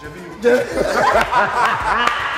J'ai vu.